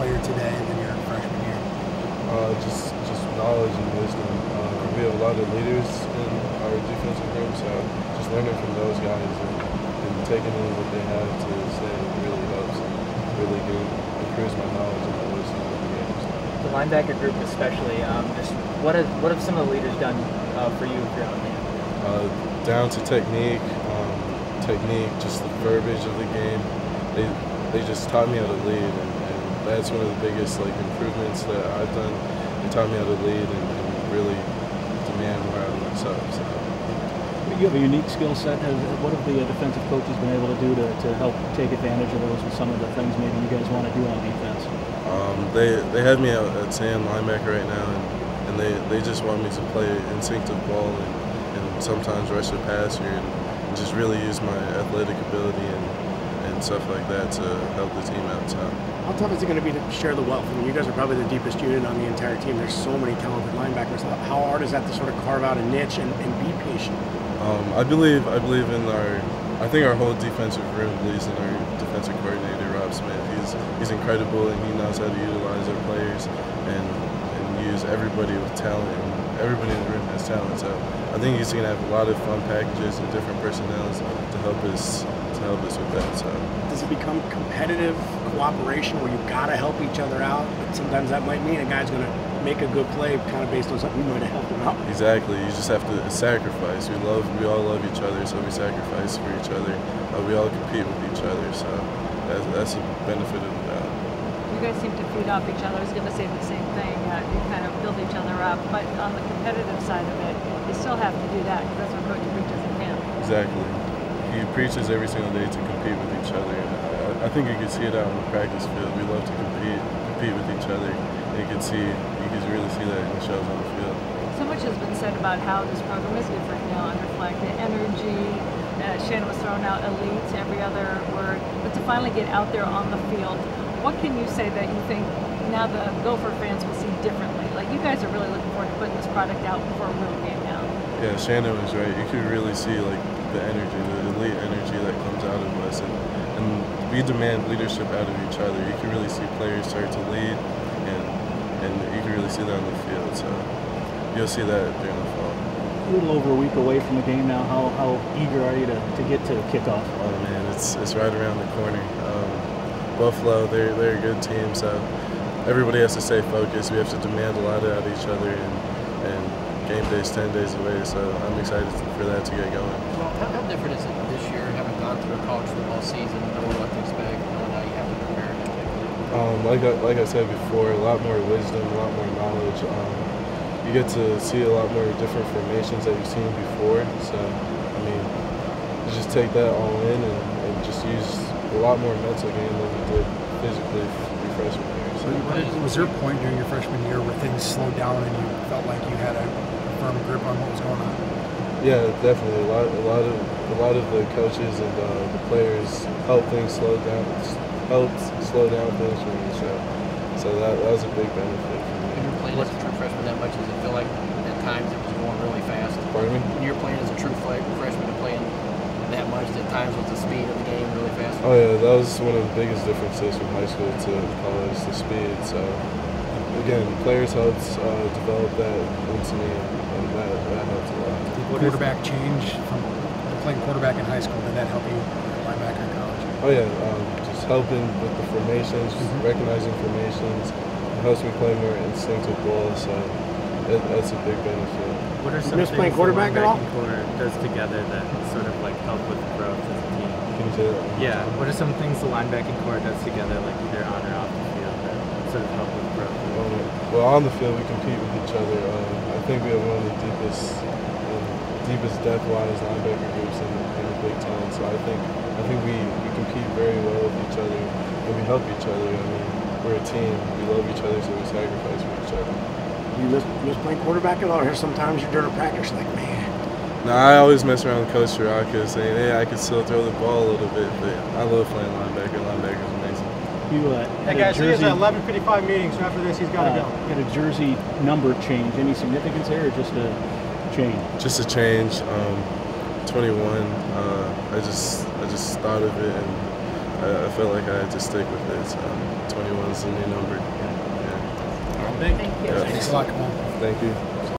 player today than your freshman year? Uh, just just knowledge and wisdom. Uh, we have a lot of leaders in our defensive room, so just learning from those guys and, and taking in what they have to say really helps and really good, improves my knowledge and my wisdom in the game. So. The linebacker group, especially, um, just what have what have some of the leaders done uh, for you throughout the game? Uh, down to technique, um, technique, just the verbiage of the game. They they just taught me how to lead, and, and that's one of the biggest like improvements that I've done. They taught me how to lead and, and really demand more out of myself. So. You have a unique skill set. What have the uh, defensive coaches been able to do to, to help take advantage of those and some of the things maybe you guys want to do on defense? Um, they they have me at Sam linebacker right now, and, and they, they just want me to play instinctive ball and, and sometimes rush the passer and, and just really use my athletic ability and, and stuff like that to help the team out. So. How tough is it going to be to share the wealth? I mean, you guys are probably the deepest unit on the entire team. There's so many talented linebackers. How hard is that to sort of carve out a niche and, and be patient? Um, I believe I believe in our. I think our whole defensive room believes in our defensive coordinator Robb Smith. He's he's incredible and he knows how to utilize our players and and use everybody with talent. Everybody in the room has talent. So I think he's going to have a lot of fun packages and different personnel to help us to help us with that. So Does it become competitive cooperation where you got to help each other out? But sometimes that might mean a guy's going to make a good play kind of based on something you might have helped him out. exactly, you just have to sacrifice. We love we all love each other, so we sacrifice for each other. Uh, we all compete with each other. So that's, that's a benefit of. You guys seem to feed off each other. I was going to say the same thing. Uh, you kind of build each other up, but on the competitive side of it, you still have to do that because that's what Coach preaches in camp. Exactly. He preaches every single day to compete with each other, I, I think you can see it out on the practice field. We love to compete, compete with each other. You can see, you can really see that in the shows on the field. So much has been said about how this program is different now under Fleck. The energy, uh, Shannon was throwing out elite every other word, but to finally get out there on the field, what can you say that you think now the Gopher fans will see differently? Like you guys are really looking forward to putting this product out before a real game now. Yeah, Shannon was right. You could really see like the energy, the elite energy that comes out of us, and, and we demand leadership out of each other. You can really see players start to lead, and and you can really see that on the field. So you'll see that during the fall. A little over a week away from the game now. How, how eager are you to, to get to kickoff? Oh man, it's it's right around the corner. Um, Buffalo, they're they're a good team, so everybody has to stay focused. We have to demand a lot out of each other, and and game day's ten days away. So I'm excited for that to get going. Well, how, how different is it this year, having gone through a college football season, knowing what to expect, knowing how you have to prepare? Um, like I, like I said before, a lot more wisdom, a lot more knowledge. Um, you get to see a lot more different formations that you've seen before. So I mean, just take that all in and, and just use a lot more mental game than we did physically your freshman year. So. Was there a point during your freshman year where things slowed down and you felt like you had a firm grip on what was going on? Yeah, definitely. A lot, a lot of, a lot of the coaches and uh, the players helped things slow down, helped slow down things for me. So, so that, that was a big benefit for When you're playing as a true freshman that much, does it feel like at times it was going really fast? Pardon me? When you're playing as a true freshman and playing that much, at times with the speed of the game really fast? Oh yeah, that was one of the biggest differences from high school to college, the speed. So again, players helped uh, develop that into me, and that, that helped a lot. Did quarterback change from playing quarterback in high school? Did that help you at linebacker in college? Oh yeah, um, just helping with the formations, recognizing formations. It helps me play more instinctive ball, so that, that's a big benefit. What are some miss playing things quarterback the at all? core does together that sort of like help with growth as a team? Can you say that? Yeah. What are some things the linebacking corps does together, like either on or off the field, that sort of help with growth? Um, well, on the field, we compete with each other. Um, I think we have one of the deepest, um, deepest depth-wise linebacker groups in, in the Big Ten. So I think, I think we, we compete very well with each other, and we help each other. I mean, we're a team. We love each other, so we sacrifice for each other. You miss, miss playing quarterback at all? Or sometimes you're during a practice like, man, No, I always mess around with Coach Ciarrocca saying, hey, I can still throw the ball a little bit, but I love playing linebacker. Linebacker's amazing. You uh, That had guy, a see, he's at 11:55 meeting, so after this, he's got to uh, go. had a jersey number change. Any significance there, or just a change? Just a change. Um, 21. Uh, I just I just thought of it, and I, I felt like I had to stick with it. So 21's season in numbered. Yeah. Thank you. Yeah. Thanks a lot. Come on. Thank you.